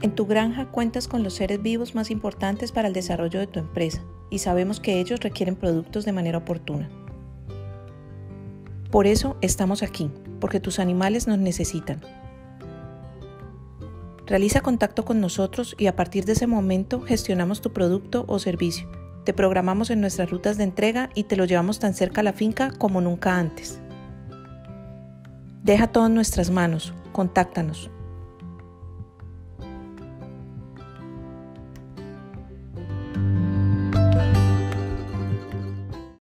En tu granja cuentas con los seres vivos más importantes para el desarrollo de tu empresa y sabemos que ellos requieren productos de manera oportuna. Por eso estamos aquí, porque tus animales nos necesitan. Realiza contacto con nosotros y a partir de ese momento gestionamos tu producto o servicio. Te programamos en nuestras rutas de entrega y te lo llevamos tan cerca a la finca como nunca antes. Deja todo en nuestras manos, contáctanos